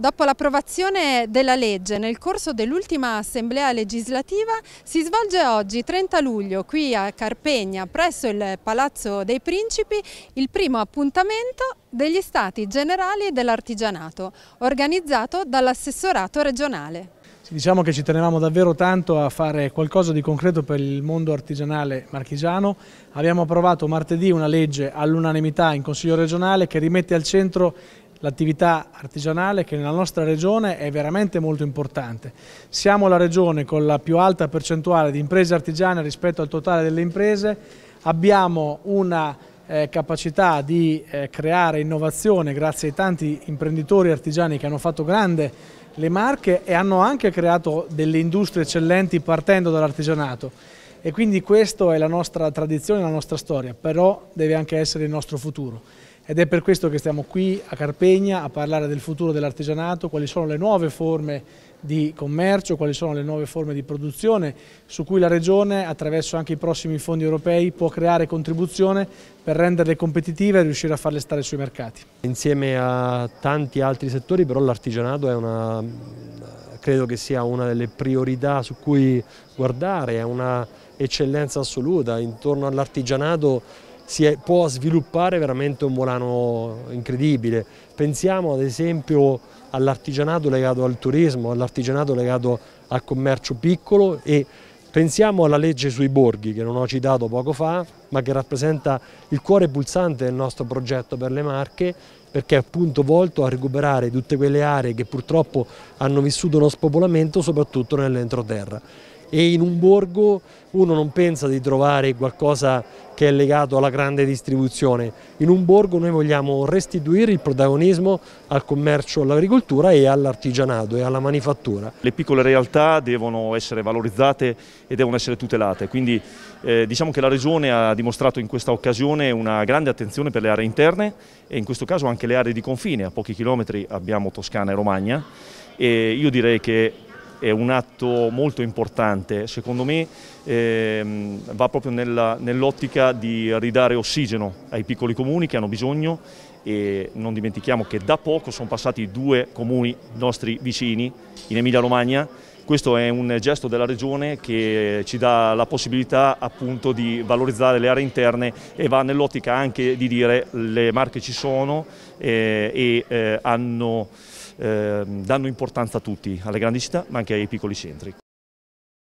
Dopo l'approvazione della legge nel corso dell'ultima assemblea legislativa si svolge oggi 30 luglio qui a Carpegna presso il Palazzo dei Principi il primo appuntamento degli Stati Generali dell'Artigianato organizzato dall'assessorato regionale. Diciamo che ci tenevamo davvero tanto a fare qualcosa di concreto per il mondo artigianale marchigiano. Abbiamo approvato martedì una legge all'unanimità in Consiglio regionale che rimette al centro l'attività artigianale che nella nostra regione è veramente molto importante. Siamo la regione con la più alta percentuale di imprese artigiane rispetto al totale delle imprese, abbiamo una eh, capacità di eh, creare innovazione grazie ai tanti imprenditori artigiani che hanno fatto grande le marche e hanno anche creato delle industrie eccellenti partendo dall'artigianato. E quindi questa è la nostra tradizione, la nostra storia, però deve anche essere il nostro futuro ed è per questo che stiamo qui a Carpegna a parlare del futuro dell'artigianato, quali sono le nuove forme di commercio, quali sono le nuove forme di produzione su cui la Regione attraverso anche i prossimi fondi europei può creare contribuzione per renderle competitive e riuscire a farle stare sui mercati. Insieme a tanti altri settori però l'artigianato è una, credo che sia una delle priorità su cui guardare, è una eccellenza assoluta, intorno all'artigianato si è, può sviluppare veramente un volano incredibile. Pensiamo ad esempio all'artigianato legato al turismo, all'artigianato legato al commercio piccolo e pensiamo alla legge sui borghi che non ho citato poco fa ma che rappresenta il cuore pulsante del nostro progetto per le Marche perché è appunto volto a recuperare tutte quelle aree che purtroppo hanno vissuto uno spopolamento soprattutto nell'entroterra e in un borgo uno non pensa di trovare qualcosa che è legato alla grande distribuzione. In un borgo noi vogliamo restituire il protagonismo al commercio, all'agricoltura e all'artigianato e alla manifattura. Le piccole realtà devono essere valorizzate e devono essere tutelate, quindi eh, diciamo che la Regione ha dimostrato in questa occasione una grande attenzione per le aree interne e in questo caso anche le aree di confine, a pochi chilometri abbiamo Toscana e Romagna e io direi che è un atto molto importante, secondo me ehm, va proprio nell'ottica di ridare ossigeno ai piccoli comuni che hanno bisogno e non dimentichiamo che da poco sono passati due comuni nostri vicini in Emilia Romagna questo è un gesto della Regione che ci dà la possibilità appunto di valorizzare le aree interne e va nell'ottica anche di dire le marche ci sono eh, e eh, hanno, eh, danno importanza a tutti, alle grandi città ma anche ai piccoli centri.